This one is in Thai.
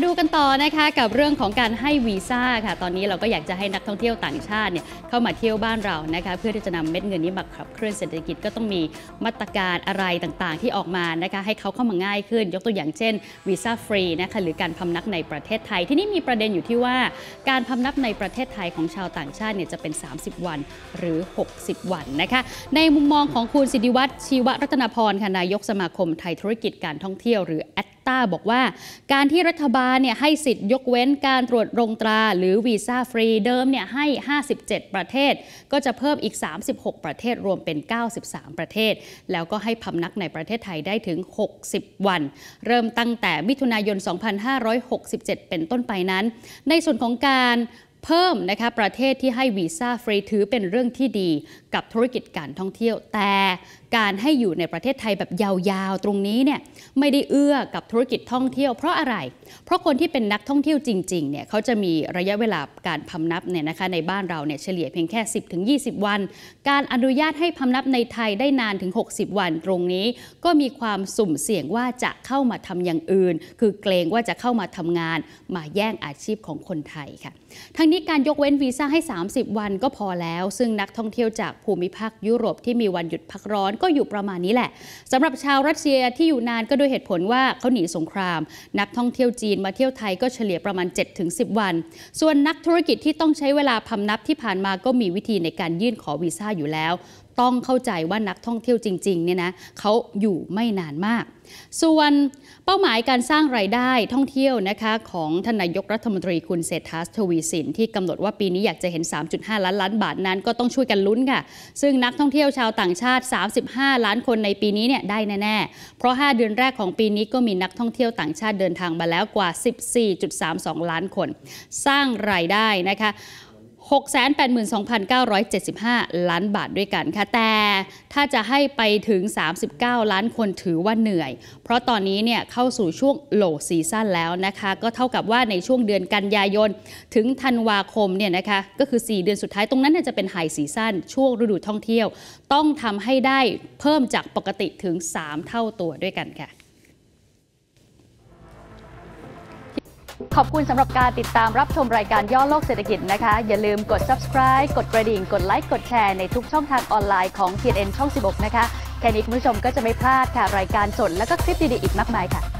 มาดูกันต่อนะคะกับเรื่องของการให้วีซ่าค่ะ ตอนนี้เราก็อยากจะให้นักท่องเที่ยวต่างชาติเนี่ยเข้ามาเที่ยวบ้านเรานะคะเพื่อที่จะนำเม็ดเงินนี้มาขับเคลื่อนเศรษฐกิจก็ต้องมีมาตรการอะไรต่างๆ ที่ออกมานะคะให้เขาเข้ามาง่ายขึ้น ยกตัวอย่างเช่นวีซ่าฟรีนะคะหรือการพำนักในประเทศไทย ที่นี่มีประเด็นอยู่ที่ว่า การพำนักในประเทศไทยของชาวต่างชาติเนี่ยจะเป็น 30 วันหรือ 60 วันนะคะในมุมมองของคุณสิริวัฒน์ชีวรัตนพรค่ะนายกสมาคมไทยธุรกิจการท่องเที่ยวหรือแอ ตตาบอกว่า การที่รัฐบาลเนี่ยให้สิทธิ์ยกเว้นการตรวจลงตรา หรือวีซ่าฟรีเดิมเนี่ยให้ 57 ประเทศ ก็จะเพิ่มอีก 36 ประเทศรวมเป็น 93 ประเทศ แล้วก็ให้พำนักในประเทศไทยได้ถึง 60 วัน เริ่มตั้งแต่มิถุนายน 2567 เป็นต้นไปนั้น ในส่วนของการ เพิ่มนะคะประเทศที่ให้วีซ่าฟรีถือเป็นเรื่องที่ดีกับธุรกิจการท่องเที่ยว แต่การให้อยู่ในประเทศไทยแบบยาวๆ ตรงนี้เนี่ยไม่ได้เอื้อกับธุรกิจท่องเที่ยว เพราะอะไร เพราะคนที่เป็นนักท่องเที่ยวจริงๆเนี่ยเขาจะมีระยะเวลาการพำนับเนี่ยนะคะในบ้านเราเนี่ยเฉลี่ยเพียงแค่ 10-20 วัน การอนุญาตให้พำนับในไทยได้นานถึง 60 วันตรงนี้ ก็มีความสุ่มเสี่ยงว่าจะเข้ามาทำอย่างอื่น คือเกรงว่าจะเข้ามาทำงานมาแย่งอาชีพของคนไทยค่ะทั้งนี้การยกเว้นวีซ่าให้ 30 วันก็พอแล้ว ซึ่งนักท่องเที่ยวจากภูมิภาคยุโรปที่มีวันหยุดพักร้อนก็อยู่ประมาณนี้แหละสำหรับชาวรัสเซียที่อยู่นานก็ด้วยเหตุผลว่าเขาหนีสงคราม นักท่องเที่ยวจีนมาเที่ยวไทยก็เฉลี่ยประมาณ 7-10 วัน ส่วนนักธุรกิจที่ต้องใช้เวลาพำนับที่ผ่านมาก็มีวิธีในการยื่นขอวีซ่าอยู่แล้ว ต้องเข้าใจว่านักท่องเที่ยวจริงๆเนี่ยนะเขาอยู่ไม่นานมาก ส่วนเป้าหมายการสร้างไรายได้ท่องเที่ยวนะคะของทนายกรัฐมนตรีคุณเศรษฐาทวีสินที่กำหนดว่าปีนี้อยากจะเห็น 3.5 ล้านล้านบาทนั้นก็ต้องช่วยกันลุ้นค่ะ ซึ่งนักท่องเที่ยวชาวต่างชาติ 35 ล้านคนในปีนี้เนี่ยได้แน่ๆ เพราะ 5 เดือนแรกของปีนี้ก็มีนักท่องเที่ยวต่างชาติเดินทางมาแล้วกว่า 14.32 ล้านคน สร้างรายได้นะคะ 682,975 ล้านบาทด้วยกันค่ะ แต่ถ้าจะให้ไปถึง 39 ล้านคนถือว่าเหนื่อย เพราะตอนนี้เนี่ยเข้าสู่ช่วงโหลซีซั่นแล้วนะคะ ก็เท่ากับว่าในช่วงเดือนกันยายน ถึงธันวาคมเนี่ยนะคะก็คือ 4 เดือนสุดท้ายตรงนั้นจะเป็นไฮซีซั่นช่วงฤดูท่องเที่ยว ต้องทำให้ได้เพิ่มจากปกติถึง 3 เท่าตัวด้วยกันค่ะ ขอบคุณสำหรับการติดตามรับชมรายการย่อโลกเศรษฐกิจนะคะ อย่าลืมกด subscribe กดกระดิ่ง กดไลค์ กดแชร์ในทุกช่องทางออนไลน์ของ TNN ช่อง 16 นะคะ แค่นี้คุณผู้ชมก็จะไม่พลาดค่ะ รายการสดและก็คลิปดีๆอีกมากมายค่ะ